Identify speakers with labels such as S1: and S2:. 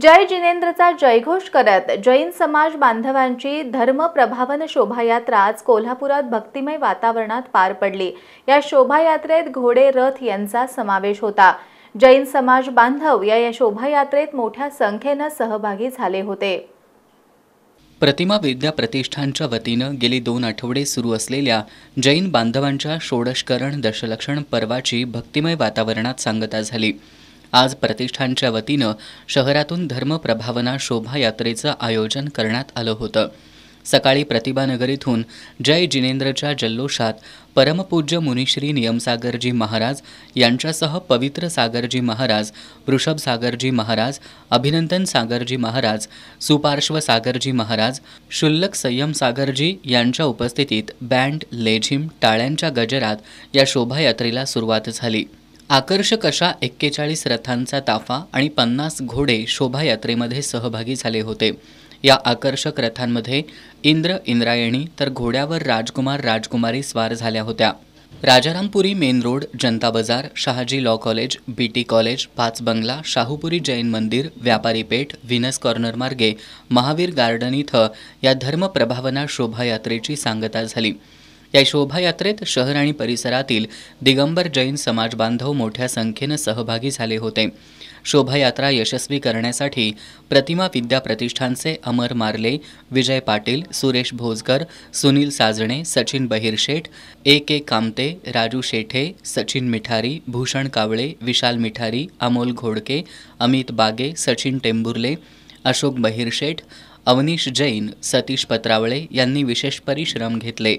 S1: जय जिनेंद्रचा जयघोष करत जैन समाज बांधवांची धर्मप्रभावन शोभायात्रा आज कोल्हापुरात भक्तिमय वातावरणात पार पडली. या शोभायात्रेत घोडे रथ यांचा समावेश होता. जैन समाज बांधव या या शोभायात्रेत मोठ्या संख्येनं सहभागी झाले होते.
S2: प्रतिमा विद्या प्रतिष्ठानच्या वतीनं गेली दोन आठवडे सुरू असलेल्या जैन बांधवांच्या षोडशकरण दशलक्षण पर्वाची भक्तिमय वातावरणात सांगता झाली. आज प्रतिष्ठानच्या वतीनं शहरातून धर्मप्रभावना शोभायात्रेचं आयोजन करण्यात आलं होतं. सकाळी प्रतिभानगर इथून जय जिनेंद्रच्या जल्लोषात परमपूज्य मुनिश्री नियमसागरजी महाराज यांच्यासह पवित्र सागरजी महाराज वृषभ सागरजी महाराज अभिनंदन सागरजी महाराज सुपार्श्व सागरजी महाराज शुल्लक संयम सागरजी यांच्या उपस्थितीत बँड लेझिम टाळ्यांच्या गजरात या शोभायात्रेला सुरुवात झाली. आकर्षक अशा एक्केचाळीस रथांचा ताफा आणि पन्नास घोडे शोभायात्रेमध्ये सहभागी झाले होते. या आकर्षक रथांमध्ये इंद्र इंद्रायणी तर घोड्यावर राजकुमार राजकुमारी स्वार झाल्या होत्या. Rajarampuri main road Janata Bazar Shahaji law college B T college Pach Bangla Shahupuri Jain मंदिर व्यापारी पेठ व्हिनस कॉर्नर मार्गे महावीर गार्डन इथं या धर्मप्रभावना शोभायात्रेची सांगता झाली. या शोभायात्रेत शहर आणि परिसरातील दिगंबर जैन समाज बांधव मोठ्या संख्येनं सहभागी झाले होते. शोभायात्रा यशस्वी करण्यासाठी प्रतिमा विद्या प्रतिष्ठानचे अमर मार्ले विजय पाटील सुरेश भोजकर सुनील साजणे सचिन बहिरशेठ ए के कामते राजू शेठे सचिन मिठारी भूषण कावळे विशाल मिठारी अमोल घोडके अमित बागे सचिन टेंबुर्ले अशोक बहिरशेठ अवनीश जैन सतीश पत्रावळे यांनी विशेष परिश्रम घेतले.